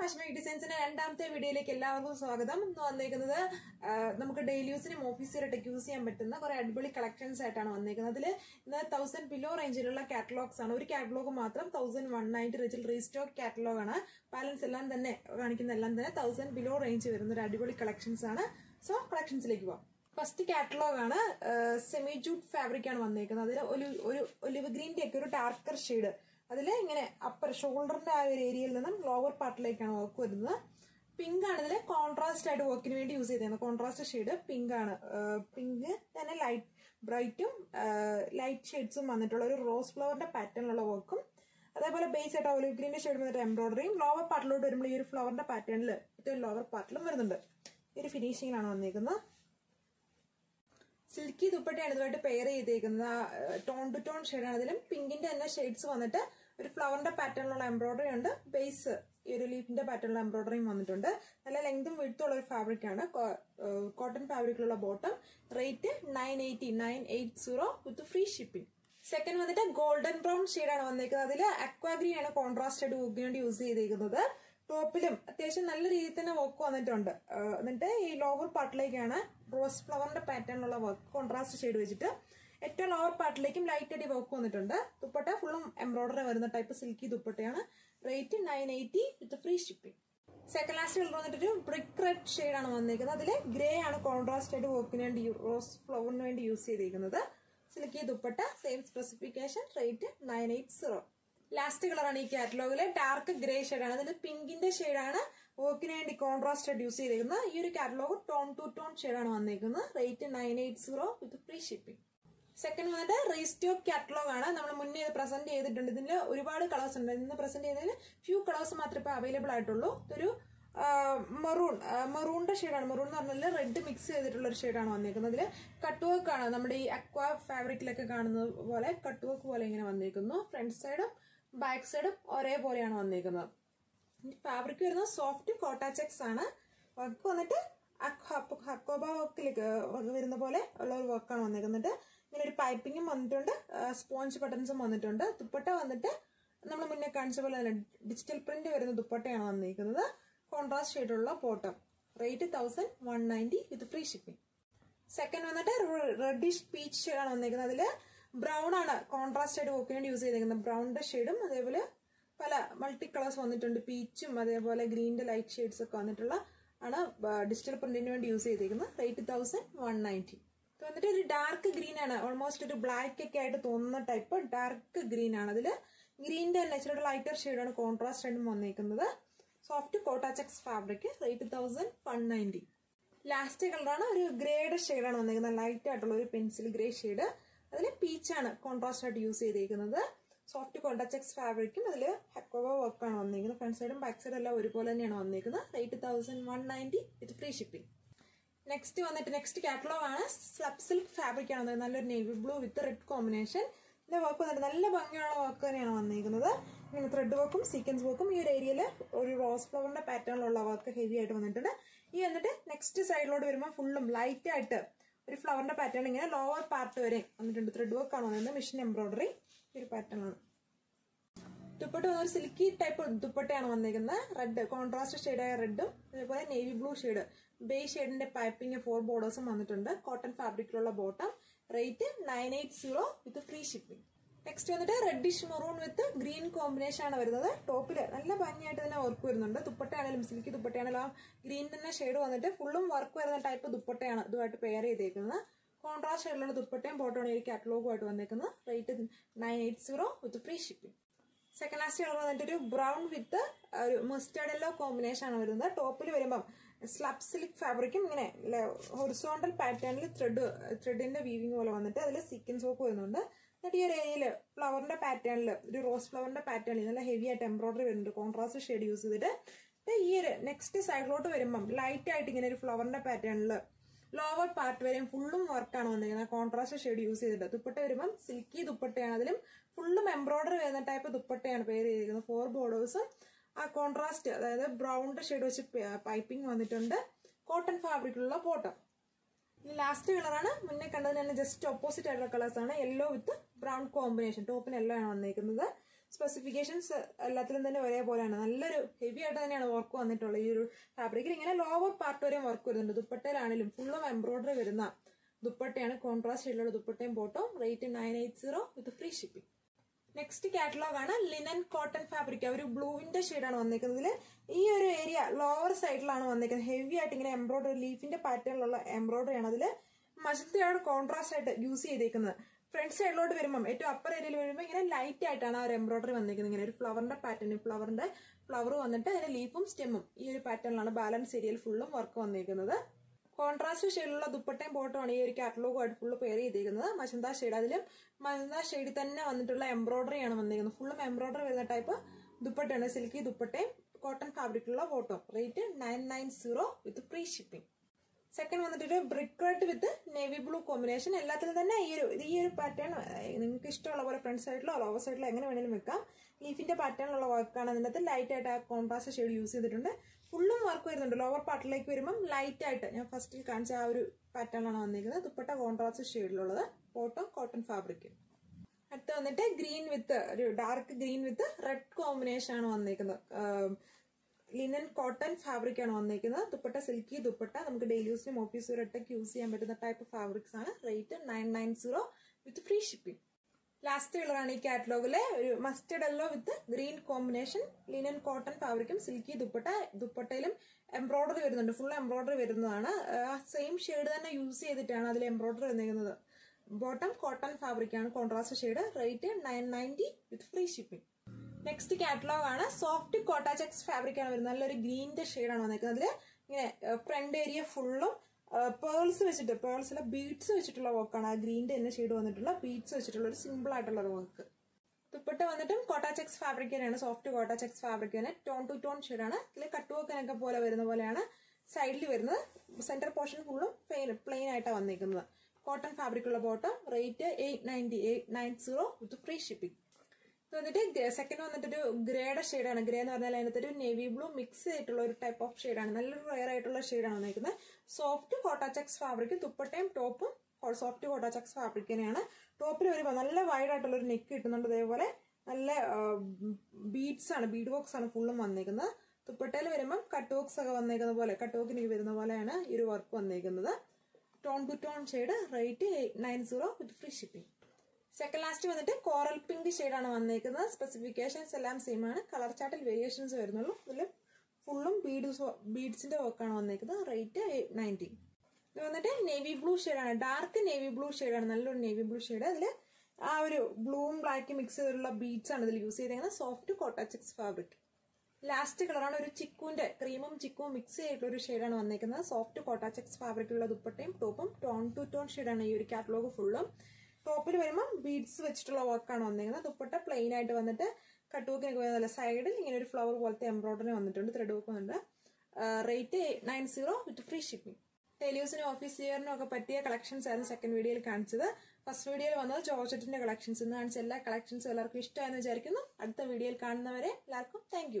കാശ്മീർ ഡിസൈൻസിന്റെ രണ്ടാമത്തെ വീഡിയോയിലേക്ക് എല്ലാവർക്കും സ്വാഗതം. ഇന്ന് വന്നേക്കുന്നത് നമുക്ക് ഡെയിലി യൂസിനും ഓഫീസിലായിട്ടൊക്കെ യൂസ് ചെയ്യാൻ പറ്റുന്ന കുറെ അടിപൊളി കളക്ഷൻസ് ആയിട്ടാണ് വന്നേക്കുന്നത് അതിൽ ഇന്ന് തൗസൻഡ് ബിലോ റേഞ്ചിലുള്ള കാറ്റലോഗ്സ് ആണ്. ഒരു കാറ്റലോഗ് മാത്രം തൗസൻഡ് വൺ നയന്റി റേഞ്ചിൽ റീസ്റ്റോക്ക് കാറ്റലോഗ് ആണ്. ബാലൻസ് എല്ലാം തന്നെ കാണിക്കുന്ന എല്ലാം തന്നെ തൗസൻഡ് ബിലോ റേഞ്ച് വരുന്ന ഒരു അടിപൊളി കളക്ഷൻസ് ആണ്. സോ കളക്ഷൻസിലേക്ക് പോവാം. ഫസ്റ്റ് കാറ്റലോഗ് ആണ് സെമി ജൂട്ട് ഫാബ്രിക് ആണ് വന്നേക്കുന്നത് അതിൽ ഒരു ഒരു ഒലിവ് ഗ്രീന്റെ ഒക്കെ ഒരു ഡാർക്കർ ഷെയ്ഡ് അതിൽ ഇങ്ങനെ അപ്പർ ഷോൾഡറിന്റെ ആ ഒരു ഏരിയയിൽ നിന്നും ലോവർ പാർട്ടിലേക്കാണ് വർക്ക് വരുന്നത്. പിങ്ക് ആണ് ഇതിൽ കോൺട്രാസ്റ്റ് ആയിട്ട് വർക്കിന് വേണ്ടി യൂസ് ചെയ്തത് കോൺട്രാസ്റ്റ് ഷെയ്ഡ് പിങ്ക് ആണ്. പിങ്ക് തന്നെ ലൈറ്റ് ബ്രൈറ്റും ലൈറ്റ് ഷെയ്ഡ്സും വന്നിട്ടുള്ള ഒരു റോസ് ഫ്ലവറിന്റെ പാറ്റേണിലുള്ള വർക്കും അതേപോലെ ബേസ് ആയിട്ട് ഓലിവ് ഗ്രീന്റെ ഷെയ്ഡ് വന്നിട്ട് എംബ്രോയിഡറിയും ലോവർ പാർട്ടിലോട്ട് വരുമ്പോൾ ഈ ഒരു ഫ്ലവറിന്റെ പാറ്റേണിൽ ഏറ്റവും ലോവർ പാർട്ടിലും വരുന്നുണ്ട്. ഈ ഒരു ഫിനിഷിങ്ങിലാണ് വന്നിരിക്കുന്നത് സിൽക്കി ദുപ്പട്ടയാണ് ഇതുമായിട്ട് പെയർ ചെയ്തേക്കുന്നത്. ടോൺ ടു ടോൺ ഷെയ്ഡാണ് അതിലും പിങ്കിന്റെ തന്നെ ഷെയ്ഡ്സ് വന്നിട്ട് ഒരു ഫ്ലവറിന്റെ പാറ്റേണിലുള്ള എംബ്രോയിഡറി ഉണ്ട്. ബേസ് ഈ ഒരു ലീഫിന്റെ പാറ്റേണിലുള്ള എംബ്രോയിഡറിയും വന്നിട്ടുണ്ട്. നല്ല ലെങ്തും വിഴുത്തുള്ള ഒരു ഫാബ്രിക് ആണ്. Cotton ഫാബ്രിക്കിലുള്ള bottom rate nine eighty nine eight zero with free shipping second വന്നിട്ട് ഗോൾഡൻ ബ്രൗൺ ഷെയ്ഡാണ് വന്നിരിക്കുന്നത് അതിൽ അക്വാഗ്രീ ആണ് കോൺട്രാസ്റ്റഡ് വർക്ക് വേണ്ടി യൂസ് ചെയ്തിരിക്കുന്നത് ടോപ്പിലും അത്യാവശ്യം നല്ല രീതിയിൽ തന്നെ വർക്ക് വന്നിട്ടുണ്ട്. എന്നിട്ട് ഈ ലോവർ പാർട്ടിലേക്കാണ് റോസ് ഫ്ലവറിന്റെ പാറ്റേണിലുള്ള വർക്ക് കോൺട്രാസ്റ്റ് ഷെയ്ഡ് വെച്ചിട്ട് ഏറ്റവും ലോവർ പാർട്ടിലേക്കും ലൈറ്റ് അടി വർക്ക് വന്നിട്ടുണ്ട്. ദുപ്പട്ട ഫുള്ളും എംബ്രോയിഡറി വരുന്ന ടൈപ്പ് സിൽക്കി ദുപ്പട്ടയാണ്. Rate nine eighty with free shipping second last colour വന്നിട്ടൊരു brick red ഷെയ്ഡാണ് വന്നിരിക്കുന്നത് അതിൽ ഗ്രേ ആണ് കോൺട്രാസ്റ്റ് ആയിട്ട് വർക്കിന് വേണ്ടി റോസ് ഫ്ലവറിന് വേണ്ടി യൂസ് ചെയ്തിരിക്കുന്നത് silky dupatta same specification rate nine eight zero last കളറാണ് ഈ കാറ്റലോഗിൽ ഡാർക്ക് ഗ്രേ ഷെയ്ഡാണ് അതിൽ പിങ്കിന്റെ ഷെയ്ഡാണ് വർക്കിന് വേണ്ടി കോൺട്രാസ്റ്റ് ആയിട്ട് യൂസ് ചെയ്തിരിക്കുന്നത് ഈ ഒരു കാറ്റലോഗ് ടോൺ ടു ടോൺ ഷെയ്ഡാണ് വന്നിരിക്കുന്നത് rate nine eight zero with free shipping second വന്നിട്ട് റീസ്റ്റോക്ക് കാറ്റലോഗ് ആണ്. നമ്മൾ മുന്നേ ഇത് പ്രസന്റ് ചെയ്തിട്ടുണ്ട്. ഇതിൽ ഒരുപാട് കളേഴ്സ് ഉണ്ട്. ഇന്ന് പ്രസന്റ് ചെയ്തതിൽ ഫ്യൂ കളേഴ്സ് മാത്രമേ ഇപ്പോൾ അവൈലബിൾ ആയിട്ടുള്ളൂ. ഇതൊരു മെറൂൺ മെറൂണിന്റെ ഷെയ്ഡാണ് മെറൂൺ എന്ന് പറഞ്ഞാൽ റെഡ് മിക്സ് ചെയ്തിട്ടുള്ള ഒരു ഷെയ്ഡാണ് വന്നിരിക്കുന്നത്. ഇതിൽ കട്ട് വർക്ക് ആണ്. നമ്മുടെ ഈ അക്വ ഫാബ്രിക്കിലൊക്കെ കാണുന്നത് പോലെ കട്ട് വർക്ക് പോലെ ഇങ്ങനെ വന്നിരിക്കുന്നു. ഫ്രണ്ട് സൈഡും ബാക്ക് സൈഡും ഒരേപോലെയാണ് വന്നിരിക്കുന്നത്. ഫാബ്രിക് വരുന്നത് സോഫ്റ്റ് കോട്ടാചെക്സ് ആണ്. വർക്ക് വന്നിട്ട് ഹക്കോബ വർക്കിലേക്ക് വരുന്ന പോലെ ഉള്ള ഒരു വർക്കാണ് വന്നിരിക്കുന്നത്. ഇങ്ങനെ ഒരു പൈപ്പിങ്ങും വന്നിട്ടുണ്ട്. സ്പോഞ്ച് ബട്ടൺസും വന്നിട്ടുണ്ട്. ദുപ്പട്ട വന്നിട്ട് നമ്മൾ മുന്നേ കാണിച്ച പോലെ തന്നെ ഡിജിറ്റൽ പ്രിന്റ് വരുന്ന ദുപ്പട്ടയാണ് വന്നിരിക്കുന്നത്. Contrast ഷെയ്ഡുള്ള bottom rate thousand one ninety with free shipping second വന്നിട്ട് റെഡിഷ് പീച്ച് ഷെയ്ഡാണ് വന്നിരിക്കുന്നത്. അതിൽ ബ്രൗൺ ആണ് കോൺട്രാസ്റ്റ് ആയിട്ട് വർക്കിന് യൂസ് ചെയ്തിരിക്കുന്നത്. ബ്രൗണിന്റെ ഷെയ്ഡും അതേപോലെ പല മൾട്ടി കളേഴ്സ് വന്നിട്ടുണ്ട് പീച്ചും അതേപോലെ ഗ്രീനിന്റെ ലൈറ്റ് ഷെയ്ഡ്സ് ഒക്കെ വന്നിട്ടുള്ള ആണ് ഡിജിറ്റൽ പ്രിന്റിന് വേണ്ടി യൂസ് ചെയ്തിരിക്കുന്നത്. റേറ്റ് തൗസൻഡ് വൺ നയന്റി വന്നിട്ട് ഒരു ഡാർക്ക് ഗ്രീൻ ആണ്. ഓൾമോസ്റ്റ് ഒരു ബ്ലാക്ക് ഒക്കെ ആയിട്ട് തോന്നുന്ന ടൈപ്പ് ഡാർക്ക് ഗ്രീൻ ആണ്. അതിൽ ഗ്രീനിന്റെ തന്നെ ഇച്ചിരി ലൈറ്റർ ഷെയ്ഡാണ് കോൺട്രാസ്റ്റ് ആയിട്ടും വന്നിരിക്കുന്നത് soft Kota checks fabric rate thousand one ninety last കളറാണ് ഒരു ഗ്രേഡ് ഷെയ്ഡാണ് വന്നിരിക്കുന്നത് ലൈറ്റ് ആയിട്ടുള്ള ഒരു പെൻസിൽ ഗ്രേ ഷെയ്ഡ് അതിൽ പീച്ചാണ് കോൺട്രാസ്റ്റ് ആയിട്ട് യൂസ് ചെയ്തിരിക്കുന്നത് സോഫ്റ്റ് കോണ്ടാചെക്സ് ഫാബ്രിക്കും അതിൽ ഹെക്കോവ വർക്കാണ് വന്നിരിക്കുന്നത് ഫ്രണ്ട് സൈഡും ബാക്ക് സൈഡും എല്ലാം ഒരുപോലെ തന്നെയാണ് വന്നിരിക്കുന്നത് rate thousand one ninety with free shipping next വന്നിട്ട് നെക്സ്റ്റ് കാറ്റലോഗ് ആണ് സ്ലബ് സിൽക്ക് ഫാബ്രിക് ആണ്. നല്ലൊരു navy blue with red combination ഇതിന്റെ വർക്ക് വന്നിട്ട് നല്ല ഭംഗിയുള്ള വർക്ക് തന്നെയാണ് വന്നിരിക്കുന്നത് ഇങ്ങനെ ത്രെഡ് വർക്കും സീക്വൻസ് വർക്കും ഈ ഒരു ഏരിയയിൽ ഒരു റോസ് ഫ്ലവറിന്റെ പാറ്റേണിലുള്ള വർക്ക് ഹെവി ആയിട്ട് വന്നിട്ടുണ്ട്. ഈ എന്നിട്ട് നെക്സ്റ്റ് സൈഡിലോട്ട് വരുമ്പോൾ ഫുള്ളും ലൈറ്റ് ആയിട്ട് ഒരു ഫ്ലവറിന്റെ പാറ്റേൺ ഇങ്ങനെ ലോവർ പാർട്ട് വരെ വന്നിട്ടുണ്ട്. ത്രെഡ് വർക്ക് ആണ് വന്നത്. മിഷൻ എംബ്രോയിഡറി ഒരു പാറ്റേണാണ് ദുപ്പട്ട ഒരു സിൽക്കി ടൈപ്പ് ദുപ്പട്ടയാണ് വന്നിരിക്കുന്നത് റെഡ് കോൺട്രാസ്റ്റ് ഷെയ്ഡായ റെഡും അതേപോലെ നേവി ബ്ലൂ ഷെയ്ഡ് ബേ ഷെയ്ഡിന്റെ പൈപ്പിംഗ് ഫോർ ബോർഡേഴ്സും വന്നിട്ടുണ്ട്. Cotton ഫാബ്രിക്കിലുള്ള bottom. Rate nine eight zero with free shipping. Next വന്നിട്ട് reddish maroon with green combination ആണ് വരുന്നത്. ടോപ്പിൽ നല്ല ഭംഗിയായിട്ട് തന്നെ വർക്ക് വരുന്നുണ്ട്. ദുപ്പട്ടയാണെങ്കിലും സിൽക്കി ദുപ്പട്ടയാണെങ്കിലും ആ ഗ്രീൻ തന്നെ ഷെയ്ഡ് വന്നിട്ട് ഫുള്ളും വർക്ക് വരുന്ന ടൈപ്പ് ദുപ്പട്ടയാണ് ഇതുമായിട്ട് പെയർ ചെയ്തേക്കുന്നത്. കോൺട്രാസ്റ്റ് ഷെയ്ഡിലുള്ള ദുപ്പട്ടയും ബോട്ടമാണ് ഈ കാറ്റലോഗുമായിട്ട് വന്നേക്കുന്നത്. Rate nine eight zero with free shipping second last colour വന്നിട്ട് ഒരു ബ്രൗൺ വിത്ത് ഒരു മസ്റ്റേർഡ് യെല്ലോ കോമ്പിനേഷൻ ആണ് വരുന്നത്. ടോപ്പിൽ വരുമ്പം സ്ലബ് സിൽക്ക് ഫാബ്രിക്കും ഇങ്ങനെ ഹൊറിസോണ്ടൽ പാറ്റേണിൽ ത്രെഡ് ത്രെഡിന്റെ വീവിങ് പോലെ വന്നിട്ട് അതിൽ സീക്വൻസ് വർക്ക് വരുന്നുണ്ട്. എന്നിട്ട് ഈ ഒരു ഏരിയയിൽ ഫ്ലവറിന്റെ പാറ്റേണിൽ ഒരു റോസ് ഫ്ലവറിന്റെ പാറ്റേണിൽ നല്ല ഹെവി ആയിട്ട് എംബ്രോയിഡറി വരുന്നുണ്ട്. കോൺട്രാസ്റ്റ് ഷെയ്ഡ് യൂസ് ചെയ്തിട്ട്. ഈ ഒരു നെക്സ്റ്റ് സൈഡിലോട്ട് വരുമ്പം ലൈറ്റ് ആയിട്ട് ഇങ്ങനെ ഒരു ഫ്ലവറിന്റെ പാറ്റേണിൽ ലോവർ പാർട്ട് വരെയും ഫുള്ളും വർക്കാണ് വന്നിരിക്കുന്നത്. കോൺട്രാസ്റ്റ് ഷെയ്ഡ് യൂസ് ചെയ്തിട്ട്. ദുപ്പട്ട വരുമ്പം സിൽക്കി ദുപ്പട്ടയാണ്. അതിലും ഫുള്ളും എംബ്രോയിഡറി വരുന്ന ടൈപ്പ് ദുപ്പട്ടയാണ് പേര് ചെയ്തിരിക്കുന്നത്. ഫോർ ബോർഡേഴ്സും ആ കോൺട്രാസ്റ്റ് അതായത് ബ്രൗണിന്റെ ഷെയ്ഡ് വെച്ച് പൈപ്പിംഗ് വന്നിട്ടുണ്ട്. കോട്ടൺ ഫാബ്രിക്കിലുള്ള ബോട്ടം ലാസ്റ്റ് കളറാണ് മുന്നേ കണ്ടതിന് തന്നെ ജസ്റ്റ് ഓപ്പോസിറ്റ് ആയിട്ടുള്ള കളേഴ്സ് ആണ്. യെല്ലോ വിത്ത് ബ്രൗൺ കോമ്പിനേഷൻ ടോപ്പിന് യെല്ലോ ആണ് വന്നിരിക്കുന്നത് സ്പെസിഫിക്കേഷൻസ് എല്ലാത്തിലും തന്നെ ഒരേപോലെയാണ്. നല്ലൊരു ഹെവി ആയിട്ട് തന്നെയാണ് വർക്ക് വന്നിട്ടുള്ളത് ഈ ഒരു ഫാബ്രിക്കിൽ ഇങ്ങനെ ലോവർ പാർട്ട് വരെയും വർക്ക് വരുന്നുണ്ട്. ദുപ്പട്ടയിലാണെങ്കിലും ഫുള്ളും എംബ്രോയിഡറി വരുന്ന ദുപ്പട്ടയാണ്. കോൺട്രാസ്റ്റ് ഷെയ്ഡിലുള്ള ദുപ്പട്ടയും ബോട്ടും rate nine eight zero with free shipping next catalogue ആണ് ലിനൻ കോട്ടൺ ഫാബ്രിക് ഒരു ബ്ലൂവിന്റെ ഷെയ്ഡാണ് വന്നിരിക്കുന്നത് ഈ ഒരു ഏരിയ ലോവർ സൈഡിലാണ് വന്നിരിക്കുന്നത് ഹെവി ആയിട്ട് ഇങ്ങനെ എംബ്രോയിഡറി ലീഫിന്റെ പാറ്റേണിലുള്ള എംബ്രോയിഡറി ആണ് അതിൽ മജത്തിയോട് കോൺട്രാസ്റ്റ് ആയിട്ട് യൂസ് ചെയ്തേക്കുന്നത്. ഫ്രണ്ട് സൈഡിലോട്ട് വരുമ്പോൾ ഏറ്റവും അപ്പർ ഏരിയയിൽ വരുമ്പോൾ ഇങ്ങനെ ലൈറ്റ് ആയിട്ടാണ് ആ ഒരു എംബ്രോയിഡറി വന്നിരിക്കുന്നത് ഇങ്ങനെ ഒരു ഫ്ലവറിന്റെ പാറ്റേൺ ഫ്ലവറിന്റെ ഫ്ലവർ വന്നിട്ട് അതിന്റെ ലീഫും സ്റ്റെമ്മും ഈ ഒരു പാറ്റേണിലാണ് ബാലൻസ് ഏരിയയിൽ ഫുള്ളും വർക്ക് വന്നിരിക്കുന്നത് കോൺട്രാസ്റ്റ് ഷെയ്ഡിലുള്ള ദുപ്പട്ടയും ബോട്ടുമാണ് ഈ ഒരു കാറ്റലോഗുമായിട്ട് ഫുള്ള് പെയർ ചെയ്തിരിക്കുന്നത്. മജന്ത ഷെയ്ഡ് അതിലും മജന്ത ഷെയ്ഡിൽ തന്നെ വന്നിട്ടുള്ള എംബ്രോയിഡറി ആണ് വന്നിരിക്കുന്നത്. ഫുള്ളും എംബ്രോയിഡറി വരുന്ന ടൈപ്പ് ദുപ്പട്ടയാണ്. സിൽക്കി ദുപ്പട്ടയും കോട്ടൺ ഫാബ്രിക്കുള്ള ബോട്ടും rate nine nine zero with free shipping second വന്നിട്ടൊരു brick red with navy blue combination എല്ലാത്തിലും തന്നെ ഈ ഒരു ഈ ഒരു പാറ്റേൺ നിങ്ങൾക്ക് ഇഷ്ടമുള്ള പോലെ ഫ്രണ്ട് സൈഡിലോ ലോവർ സൈഡിലോ എങ്ങനെ വേണമെങ്കിലും വെക്കാം. ലീഫിന്റെ പാറ്റേണിലുള്ള വർക്കാണ് അതിനകത്ത് ലൈറ്റ് ആയിട്ട് ആ കോൺട്രാസ്റ്റ് ഷെയ്ഡ് യൂസ് ചെയ്തിട്ടുണ്ട്. ഫുള്ളും വർക്ക് വരുന്നുണ്ട് ലോവർ പാർട്ടിലേക്ക് വരുമ്പം ലൈറ്റ് ആയിട്ട് ഞാൻ ഫസ്റ്റിൽ കാണിച്ച ആ ഒരു പാറ്റേണാണ് വന്നിരിക്കുന്നത്. ദുപ്പട്ട കോൺട്രാസ്റ്റ് ഷെയ്ഡിലുള്ളത് കോട്ടൺ കോട്ടൺ ഫാബ്രിക് അടുത്ത് വന്നിട്ട് ഗ്രീൻ വിത്ത് ഒരു dark green with red combination ആണ് വന്നിരിക്കുന്നത്. ലിനൻ കോട്ടൺ ഫാബ്രിക് ആണ് വന്നിരിക്കുന്നത്. ദുപ്പട്ട സിൽക്കി ദുപ്പട്ട. നമുക്ക് ഡെയിലി യൂസിനും ഓഫീസ് വെയറൊക്കെ യൂസ് ചെയ്യാൻ പറ്റുന്ന ടൈപ്പ് ഫാബ്രിക്സ് ആണ്. Rate nine nine zero with free shipping last കളറാണ് ഈ കാറ്റലോഗിലെ. ഒരു mustard yellow with green combination linen cotton ഫാബ്രിക്കും silky dupatta ദുപ്പട്ടയിലും എംബ്രോയിഡറി വരുന്നുണ്ട്. ഫുൾ എംബ്രോയിഡറി വരുന്നതാണ്. സെയിം ഷെയ്ഡ് തന്നെ യൂസ് ചെയ്തിട്ടാണ് അതിൽ എംബ്രോയിഡറി വന്നിരിക്കുന്നത്. ബോട്ടം കോട്ടൺ ഫാബ്രിക് ആണ്. Contrast shade rate nine ninety with free shipping next catalogue ആണ്. സോഫ്റ്റ് കോട്ടാചെക്സ് ഫാബ്രിക് ആണ് വരുന്നത്. നല്ലൊരു ഗ്രീനിന്റെ ഷെയ്ഡാണ് വന്നിരിക്കുന്നത്. അതിൽ ഇങ്ങനെ ഫ്രണ്ട് ഏരിയ ഫുള്ളും പേൾസ് വെച്ചിട്ട് പേൾസിലെ ബീഡ്സ് വെച്ചിട്ടുള്ള വർക്കാണ് ആ ഗ്രീന്റെ തന്നെ ഷെയ്ഡ് വന്നിട്ടുള്ള ബീഡ്സ് വെച്ചിട്ടുള്ള ഒരു സിമ്പിൾ ആയിട്ടുള്ള ഒരു വർക്ക് ദുപ്പട്ട വന്നിട്ടും കോട്ടാചെക്സ് ഫാബ്രിക് തന്നെയാണ്. സോഫ്റ്റ് കോട്ടാചെക്സ് ഫാബ്രിക് തന്നെ. ടോൺ ടു ടോൺ ഷെയ്ഡാണ് ഇതിൽ കട്ട് വർക്കിനൊക്കെ പോലെ വരുന്ന പോലെയാണ് സൈഡിൽ വരുന്നത്. സെന്റർ പോർഷൻ ഫുള്ളും പ്ലെയിൻ ആയിട്ടാണ് വന്നിരിക്കുന്നത് കോട്ടൺ ഫാബ്രിക് ഉള്ള bottom rate eight ninety eight nine zero with free shipping ഇത് വന്നിട്ട് സെക്കൻഡ് വന്നിട്ടൊരു ഗ്രേയുടെ ഷെയ്ഡാണ് ഗ്രേ എന്ന് പറഞ്ഞാൽ അതിനകത്ത് ഒരു നേവി ബ്ലൂ മിക്സ് ചെയ്തിട്ടുള്ള ഒരു ടൈപ്പ് ഓഫ് ഷെയ്ഡാണ് നല്ലൊരു റയർ ആയിട്ടുള്ള ഷെയ്ഡാണ് വന്നിരിക്കുന്നത്. സോഫ്റ്റ് കോട്ടാചെക്സ് ഫാബ്രിക് ദുപ്പട്ടയും ടോപ്പും സോഫ്റ്റ് കോട്ടാചെക്സ് ഫാബ്രിക് തന്നെയാണ്. ടോപ്പിൽ വരുമ്പോൾ നല്ല വൈഡ് ആയിട്ടുള്ള ഒരു നെക്ക് കിട്ടുന്നുണ്ട് അതേപോലെ നല്ല ബീഡ്സ് ആണ് ബീഡ് ബോക്സ് ആണ് ഫുള്ളും വന്നിരിക്കുന്നത്. ദുപ്പട്ടയിൽ വരുമ്പം കട്ട് ബോക്സ് ഒക്കെ വന്നേക്കുന്ന പോലെ കട്ട് വർക്കിന് വരുന്ന പോലെയാണ് ഈ ഒരു വർക്ക് വന്നിരിക്കുന്നത്. Tone two tone shade rate nine zero with free shipping second last വന്നിട്ട് കോറൽ പിങ്ക് ഷെയ്ഡാണ് വന്നേക്കുന്നത്. സ്പെസിഫിക്കേഷൻസ് എല്ലാം സെയിം ആണ്. കളർ ചാർട്ടിൽ വേരിയേഷൻസ് വരുന്നുള്ളൂ. ഇതിൽ ഫുള്ളും ബീഡ്സ് ബീഡ്സിന്റെ വർക്കാണ് വന്നേക്കുന്നത്. Rate ninety. ഇത് വന്നിട്ട് നേവി ബ്ലൂ ഷെയ്ഡാണ് ഡാർക്ക് നേവി ബ്ലൂ ഷെയ്ഡാണ് നല്ലൊരു നേവി ബ്ലൂ ഷെയ്ഡ് അതിൽ ആ ഒരു ബ്ലൂവും ബ്ലാക്കും മിക്സ് ചെയ്തിട്ടുള്ള ബീഡ്സ് ആണ് ഇതിൽ യൂസ് ചെയ്തേക്കുന്നത്. സോഫ്റ്റ് കോട്ടാചെക്സ് ഫാബ്രിക് ലാസ്റ്റ് കളറാണ് ഒരു ചിക്കുവിന്റെ ക്രീമും ചിക്കുവും മിക്സ് ചെയ്തിട്ടുള്ള ഒരു ഷെയ്ഡാണ് വന്നേക്കുന്നത്. സോഫ്റ്റ് കോട്ടാചെക്സ് ഫാബ്രിക്കുള്ള ദുപ്പട്ടയും ടോപ്പും ടോൺ ടു ടോൺ ഷെയ്ഡാണ് ഈ ഒരു കാറ്റലോഗ് ഫുള്ളും ടോപ്പിൽ വരുമ്പോൾ ബീഡ്സ് വെച്ചിട്ടുള്ള വർക്കാണ് വന്നിരിക്കുന്നത്. ദുപ്പട്ട പ്ലെയിൻ ആയിട്ട് വന്നിട്ട് കട്ട് വർക്കിനൊക്കെ വരുന്നില്ല സൈഡിൽ ഇങ്ങനെ ഒരു ഫ്ലവർ പോലത്തെ എംബ്രോയിഡറി വന്നിട്ടുണ്ട് ത്രെഡ് വർക്ക് വന്നിട്ടുണ്ട്. Rate nine zero with free shipping ടെലിയൂസിനും office ഇയറിനും ഒക്കെ പറ്റിയ കളക്ഷൻസ് ആയിരുന്നു സെക്കൻഡ് വീഡിയോയിൽ കാണിച്ചത്. ഫസ്റ്റ് വീഡിയോയിൽ വന്നത് ജോർജറ്റിന്റെ കളക്ഷൻസ് ഇന്ന് കാണിച്ച എല്ലാ കളക്ഷൻസും എല്ലാവർക്കും ഇഷ്ടമായെന്ന് വിചാരിക്കുന്നു. അടുത്ത വീഡിയോയിൽ കാണുന്നവരെ എല്ലാവർക്കും താങ്ക്